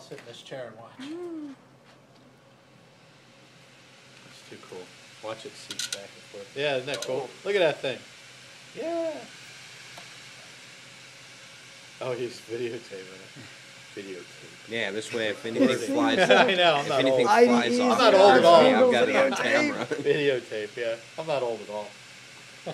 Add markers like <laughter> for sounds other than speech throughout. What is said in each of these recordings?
I'll sit in this chair and watch. It's too cool. Watch it seep back and forth. Yeah, isn't that cool? Oh. Look at that thing. Yeah. Oh, he's videotaping it. Videotape. Yeah, this way if anything Recording. flies, <laughs> I know, I'm if not anything old. I- flies I'm not old at all. I've got it on <laughs> Videotape. camera. Videotape, yeah. I'm not old at all. <laughs> I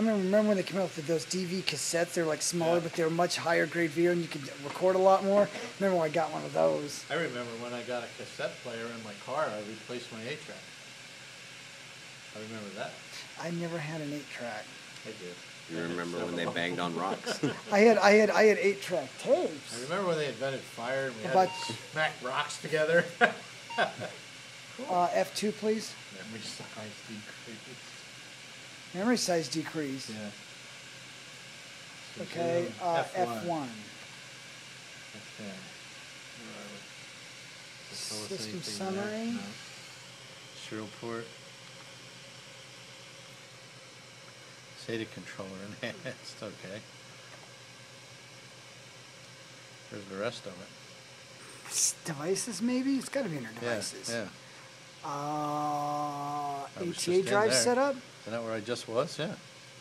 remember, remember when they came out with those DV cassettes? They were like smaller, Yeah. but they were much higher grade video, and you could record a lot more. Remember when I got one of those? I remember when I got a cassette player in my car, I replaced my eight track. I remember that. I never had an eight track. I did. You remember when they banged on rocks? <laughs> I had, I had, I had eight track tapes. I remember when they invented fire and we had But- to smack rocks together. <laughs> Uh, F two, please. Memory size decreased. Memory size decreased. Yeah. So Okay, uh, F F1. one. Okay. Where are we? Does it tell us System summary. No. Serial port. SATA controller <laughs> enhanced, okay. There's the rest of it. Devices, maybe? It's gotta be under Yeah, devices. yeah. Uh, I was just ATA in drive there. setup? Isn't that where I just was? Yeah.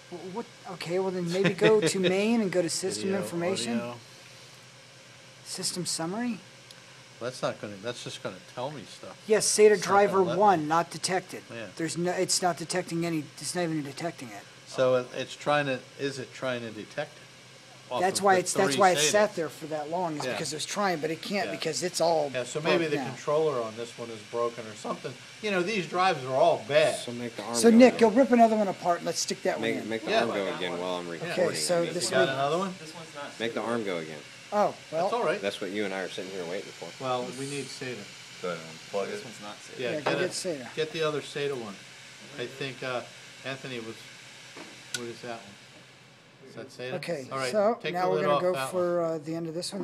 Wh- What, okay, well then maybe go to <laughs> main and go to system Video, information, audio. system summary. Well, That's not gonna, that's just gonna tell me stuff. Yes, SATA It's not driver let me. one, not detected. Yeah. There's no, it's not detecting any, it's not even detecting it. So it- it's trying to, is it trying to detect it? Off That's of why the it's, that's three why it SATAs? sat there for that long, is Yeah. because it was trying, but it can't Yeah. because it's all. Yeah, so maybe broke the down. controller on this one is broken or something. You know, these drives are all bad. So make the arm So go Nick, go again. rip another one apart and let's stick that one Make, in. make the Yeah. arm go again while I'm recording. Okay, recording. so I mean, this You got one- another one? This one's not. Make the arm go again. Oh, That's all well, right. That's what you and I are sitting here waiting for. Well, we need SATA. Go ahead and plug This it. one's not safe. Yeah, Yeah, go get get it, SATA. get the other SATA one. I think, uh, Anthony was, what is that one? That SATA? okay, All right, so take the now we're lid gonna off go that one. for, uh, the end of this one.